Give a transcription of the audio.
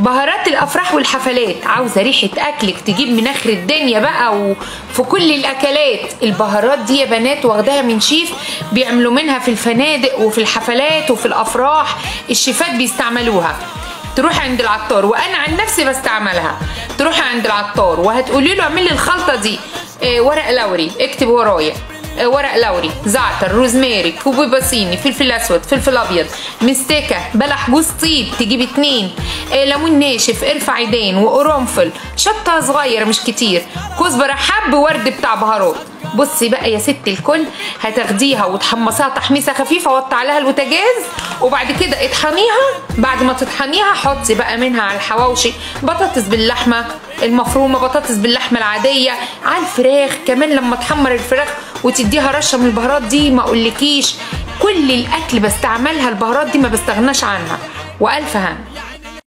بهارات الأفراح والحفلات. عاوزة ريحة أكلك تجيب من آخر الدنيا بقى وفي كل الأكلات. البهارات دي يا بنات واخداها من شيف بيعملوا منها في الفنادق وفي الحفلات وفي الأفراح. الشيفات بيستعملوها. تروح عند العطار. وأنا عن نفسي بستعملها. تروح عند العطار. وهتقولي له اعمل لي الخلطة دي. إيه ورق لوري. اكتب ورايا. ورق لوري زعتر روزماري كبابة صيني فلفل أسود فلفل أبيض مستكة بلح جوز طيب تجيب اتنين إيه ليمون ناشف قرفه عيدان وقرنفل شطة صغير مش كتير كزبره حب ورد بتاع بهارات. بصي بقى يا ست الكل هتاخديها وتحمصيها تحميصة خفيفة وطي عليها البوتاجاز وبعد كده اطحنيها. بعد ما تطحنيها حطي بقى منها على الحواوشي بطاطس باللحمة المفرومة بطاطس باللحمة العادية على الفراخ كمان لما تحمر الفراخ وتديها رشة من البهارات دي ما أقولكيش. كل الأكل بستعملها البهارات دي ما بستغناش عنها. وألف هم